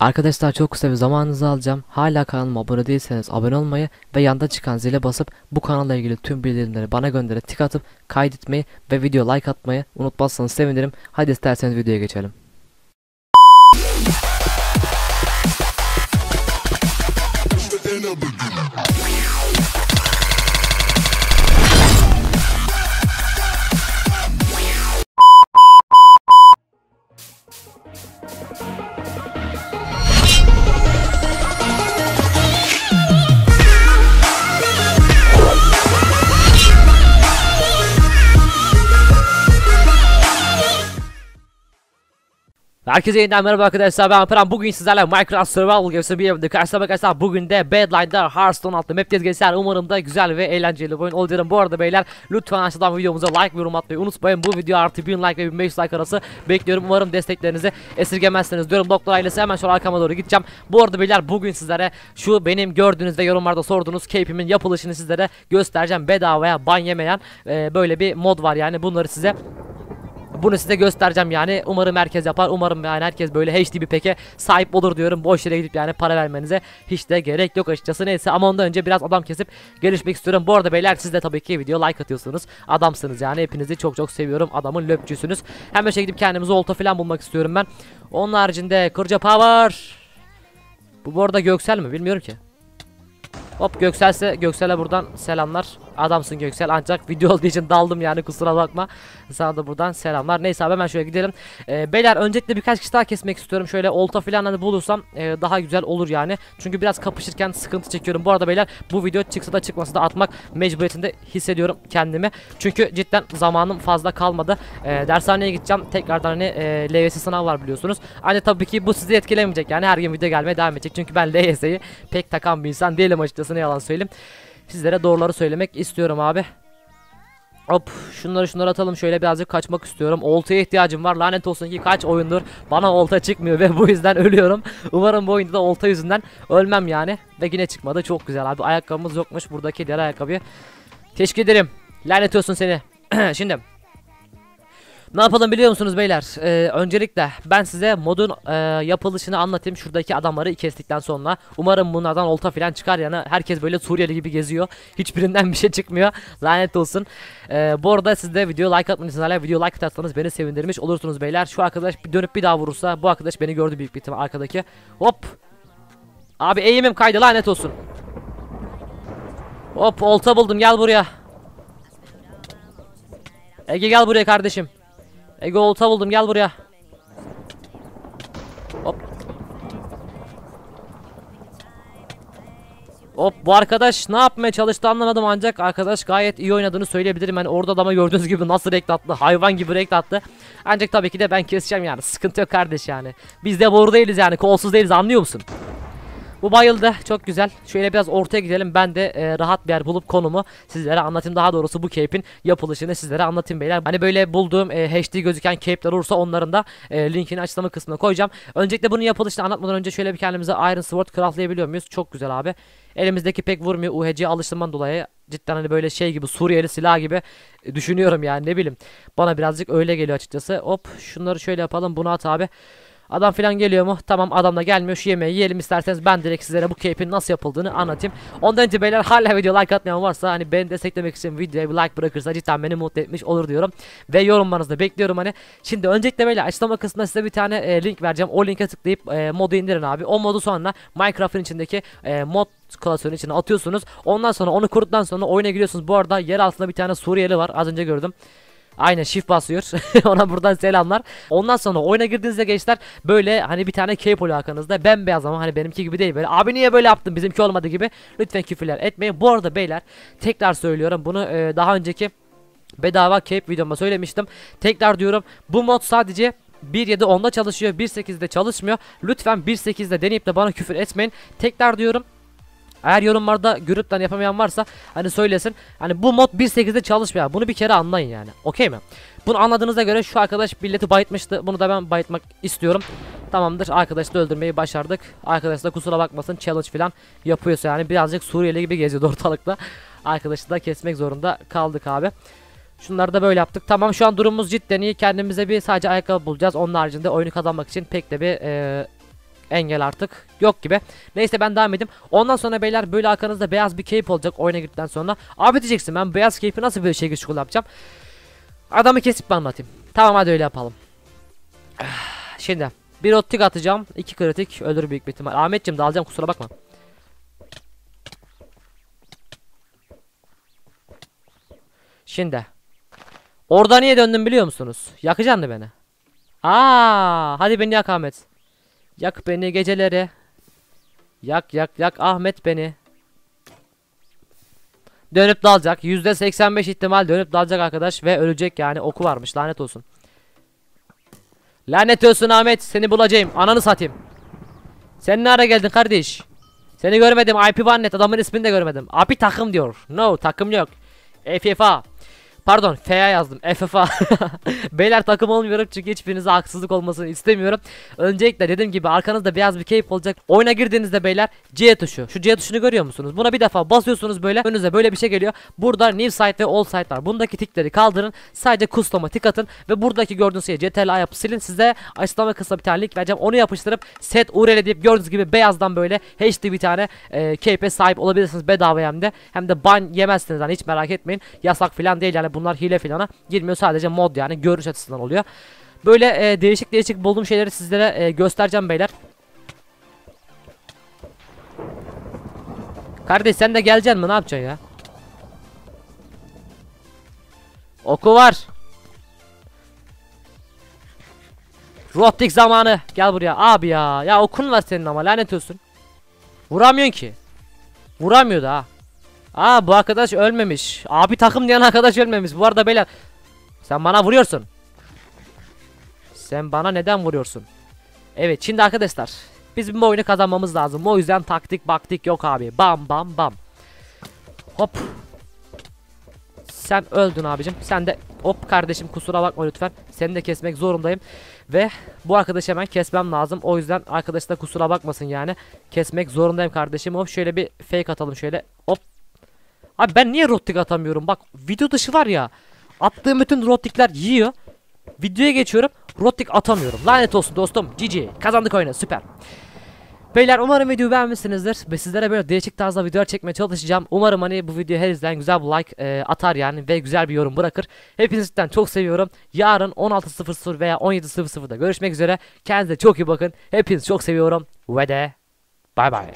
Arkadaşlar çok kısa bir zamanınızı alacağım. Hala kanalıma abone değilseniz abone olmayı ve yanda çıkan zile basıp bu kanalla ilgili tüm bildirimleri bana gönderip tik atıp kaydetmeyi ve video like atmayı unutmazsanız sevinirim. Hadi isterseniz videoya geçelim. Herkese yeniden merhaba arkadaşlar ben Alperen bugün sizlerle Minecraft Survival Games'e bir evde karşılamak arkadaşlar. Bugün de Badline'da Hearthstone adlı map'teyiz gençler. Umarım da güzel ve eğlenceli oyun olacak bu arada beyler lütfen aşağıdan videomuza like ve yorum atmayı unutmayın. Bu video artı 1000 like ve 1500 like arası bekliyorum. Umarım desteklerinizi esirgemezseniz diyorum. Doktor ailesi hemen şu arkama doğru gideceğim. Bu arada beyler bugün sizlere şu benim gördüğünüz ve yorumlarda sorduğunuz cape'imin yapılışını sizlere göstereceğim. Bedavaya ban yemeyen e, böyle bir mod var yani. Bunları size bunu size göstereceğim yani. Umarım herkes yapar. Umarım yani herkes böyle HD bir peke sahip olur diyorum. Boş yere gidip yani para vermenize hiç de gerek yok açıkçası. Neyse ama ondan önce biraz adam kesip gelişmek istiyorum. Bu arada beyler siz de tabii ki video like atıyorsunuz. Adamsınız yani. Hepinizi çok çok seviyorum. Adamın löpçüsünüz. Hemen şey gidip kendimize olta falan bulmak istiyorum ben. Onun haricinde Kırca Power. Bu bu arada Göksel mi? Bilmiyorum ki. Hop Göksel'se Göksel'e buradan selamlar. Adamsın Göksel ancak video olduğu için daldım yani kusura bakma. Sana da buradan selamlar. Neyse abi hemen şöyle gidelim. Ee, beyler öncelikle birkaç kişi daha kesmek istiyorum. Şöyle olta falan hani bulursam e, daha güzel olur yani. Çünkü biraz kapışırken sıkıntı çekiyorum. Bu arada beyler bu video çıksa da çıkmasa da atmak mecburiyetinde hissediyorum kendimi. Çünkü cidden zamanım fazla kalmadı. E, dershaneye gideceğim. Tekrardan hani e, LYS sınav var biliyorsunuz. Hani tabii ki bu sizi etkilemeyecek. Yani her gün video gelmeye devam edecek. Çünkü ben LYS'yi pek takan bir insan değilim açıkçası ne yalan söyleyeyim. Sizlere doğruları söylemek istiyorum abi. Hop şunları şunları atalım şöyle birazcık kaçmak istiyorum. Oltaya ihtiyacım var lanet olsun ki kaç oyundur bana olta çıkmıyor ve bu yüzden ölüyorum. Umarım bu oyunda da olta yüzünden ölmem yani. Ve yine çıkmadı çok güzel abi ayakkabımız yokmuş buradaki diğer ayakkabıyı. Teşekkür ederim lanet olsun seni. Şimdi ne yapalım biliyor musunuz beyler? Ee, öncelikle ben size modun e, yapılışını anlatayım şuradaki adamları kestikten sonra. Umarım bunlardan olta falan çıkar yani herkes böyle Suriyeli gibi geziyor. Hiçbirinden bir şey çıkmıyor. Lanet olsun. Ee, bu arada siz de video like atmanız hala video like atarsanız beni sevindirmiş olursunuz beyler. Şu arkadaş dönüp bir daha vurursa bu arkadaş beni gördü büyük bir ihtimal arkadaki. Hop. Abi eğimim kaydı lanet olsun. Hop olta buldum gel buraya. Ege gel buraya kardeşim. Ege olta buldum gel buraya. Hop. Hop bu arkadaş ne yapmaya çalıştı anlamadım ancak arkadaş gayet iyi oynadığını söyleyebilirim. Yani orada adama gördüğünüz gibi nasıl renk attı hayvan gibi renk attı. Ancak tabii ki de ben keseceğim yani sıkıntı yok kardeş yani. Biz de boru değiliz yani kolsuz değiliz anlıyor musun? Bu bayıldı. Çok güzel. Şöyle biraz ortaya gidelim. Ben de e, rahat bir yer bulup konumu sizlere anlatayım. Daha doğrusu bu cape'in yapılışını sizlere anlatayım beyler. Hani böyle bulduğum e, HD gözüken cape'ler olursa onların da e, linkini açıklama kısmına koyacağım. Öncelikle bunun yapılışını anlatmadan önce şöyle bir kendimize Iron Sword craftlayabiliyor muyuz? Çok güzel abi. Elimizdeki pek vurmuyor UHC alıştırman dolayı. Cidden hani böyle şey gibi Suriyeli silah gibi e, düşünüyorum yani ne bileyim. Bana birazcık öyle geliyor açıkçası. Hop şunları şöyle yapalım. Bunu at abi. Adam falan geliyor mu? Tamam adam da gelmiyor. Şu yemeği yiyelim isterseniz ben direkt sizlere bu cape'in nasıl yapıldığını anlatayım. Ondan önce beyler hala video like atmayan varsa hani beni desteklemek için videoya bir like bırakırsa cidden beni mutlu etmiş olur diyorum. Ve yorumlarınızı da bekliyorum hani. Şimdi öncelikle beyler açıklama kısmında size bir tane e, link vereceğim. O linke tıklayıp e, modu indirin abi. O modu sonra Minecraft'ın içindeki e, mod klasörün içine atıyorsunuz. Ondan sonra onu kurduktan sonra oyuna giriyorsunuz. Bu arada yer altında bir tane Suriyeli var. Az önce gördüm. Aynen shift basıyor. Ona buradan selamlar. Ondan sonra oyuna girdiğinizde gençler böyle hani bir tane oluyor arkanızda. Bembeyaz ama hani benimki gibi değil böyle. Abi niye böyle yaptın bizimki olmadı gibi. Lütfen küfürler etmeyin. Bu arada beyler tekrar söylüyorum bunu e, daha önceki bedava cape videomda söylemiştim. Tekrar diyorum bu mod sadece 1.7 onda çalışıyor 1.8'de çalışmıyor. Lütfen 1.8'de deneyip de bana küfür etmeyin. Tekrar diyorum eğer yorumlarda görüp de yapamayan varsa hani söylesin. Hani bu mod 1.8'de çalışmıyor. Bunu bir kere anlayın yani. Okey mi? Bunu anladığınıza göre şu arkadaş billeti bayıtmıştı. Bunu da ben bayıtmak istiyorum. Tamamdır. Arkadaşı da öldürmeyi başardık. Arkadaş da kusura bakmasın challenge falan yapıyorsa yani birazcık Suriyeli gibi geziyordu ortalıkta. Arkadaşı da kesmek zorunda kaldık abi. Şunları da böyle yaptık. Tamam şu an durumumuz cidden iyi. Kendimize bir sadece ayakkabı bulacağız. Onun haricinde oyunu kazanmak için pek de bir e, engel artık yok gibi. Neyse ben devam edeyim. Ondan sonra beyler böyle arkanızda beyaz bir cape olacak oyuna girdikten sonra. Abi diyeceksin ben beyaz cape'i nasıl şey güçlü yapacağım. Adamı kesip ben anlatayım. Tamam hadi öyle yapalım. Şimdi bir ottik atacağım. iki kritik ölür büyük bir ihtimal. Ahmetciğim dalacağım kusura bakma. Şimdi. Orada niye döndüm biliyor musunuz? Yakacaksın beni. Aa, hadi beni yak Ahmet. Yak beni geceleri. Yak yak yak Ahmet beni. Dönüp dalacak. %85 ihtimal dönüp dalacak arkadaş ve ölecek yani oku varmış lanet olsun. Lanet olsun Ahmet seni bulacağım ananı satayım. Sen ne geldin kardeş? Seni görmedim IP var net adamın ismini de görmedim. Abi takım diyor. No takım yok. FFA. Pardon FA yazdım. FFA Beyler takım olmuyorum çünkü hiçbirinize haksızlık olmasını istemiyorum. Öncelikle dediğim gibi arkanızda beyaz bir cape olacak. Oyuna girdiğinizde beyler C tuşu. Şu C tuşunu görüyor musunuz? Buna bir defa basıyorsunuz böyle. Önünüze böyle bir şey geliyor. Burada new site ve old site var. Bundaki tikleri kaldırın. Sadece custom'a tik atın Ve buradaki gördüğünüz şeyi CTRL yapıp silin. Size açıklama kısmına bir tane link vereceğim. Onu yapıştırıp set URL deyip gördüğünüz gibi beyazdan böyle HD bir tane e, cape'e sahip olabilirsiniz bedava hem de. Hem de ban yemezsiniz hani hiç merak etmeyin. Yasak falan değil yani bunlar hile filana girmiyor sadece mod yani görüş açısından oluyor. Böyle e, değişik değişik bulduğum şeyleri sizlere e, göstereceğim beyler. Kardeş sen de geleceksin mi ne yapacaksın ya? Oku var. Rotik zamanı. Gel buraya abi ya. Ya okun var senin ama lanet olsun. Vuramıyorsun ki. Vuramıyor da ha. Aa bu arkadaş ölmemiş. Abi takım diyen arkadaş ölmemiş. Bu arada beyler sen bana vuruyorsun. Sen bana neden vuruyorsun? Evet şimdi arkadaşlar biz bu oyunu kazanmamız lazım. O yüzden taktik baktik yok abi. Bam bam bam. Hop. Sen öldün abicim. Sen de hop kardeşim kusura bakma lütfen. Seni de kesmek zorundayım. Ve bu arkadaşı hemen kesmem lazım. O yüzden arkadaş da kusura bakmasın yani. Kesmek zorundayım kardeşim. Hop şöyle bir fake atalım şöyle. Hop Abi ben niye rotik atamıyorum? Bak video dışı var ya. Attığım bütün rotikler yiyor. Videoya geçiyorum. Rotik atamıyorum. Lanet olsun dostum. GG. Kazandık oyunu. Süper. Beyler umarım videoyu beğenmişsinizdir ve sizlere böyle değişik tarzda videolar çekmeye çalışacağım. Umarım hani bu videoyu her izleyen güzel bir like e, atar yani ve güzel bir yorum bırakır. Hepinizden çok seviyorum. Yarın 16.00 veya 17.00'da görüşmek üzere. Kendinize çok iyi bakın. Hepinizi çok seviyorum ve de bay bay.